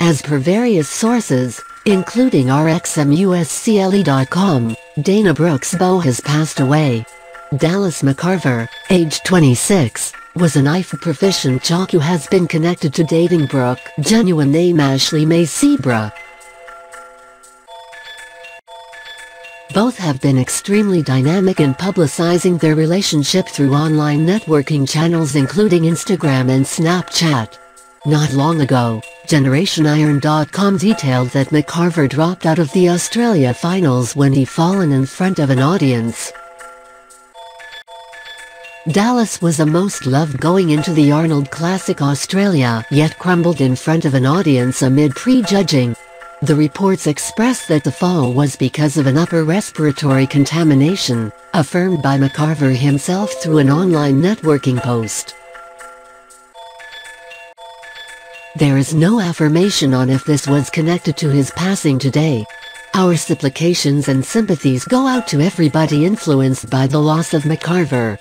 As per various sources, including RxMUSCLE.com, Dana Brooke's beau has passed away. Dallas McCarver, age 26, was an IFBB proficient jock who has been connected to dating Brooke, genuine name Ashley Mae Sebera. Both have been extremely dynamic in publicizing their relationship through online networking channels including Instagram and Snapchat. Not long ago, GenerationIron.com detailed that McCarver dropped out of the Australia finals when he fallen in front of an audience. Dallas was a most loved going into the Arnold Classic Australia yet crumbled in front of an audience amid prejudging. The reports express that the fall was because of an upper respiratory contamination, affirmed by McCarver himself through an online networking post. There is no affirmation on if this was connected to his passing today. Our supplications and sympathies go out to everybody influenced by the loss of McCarver.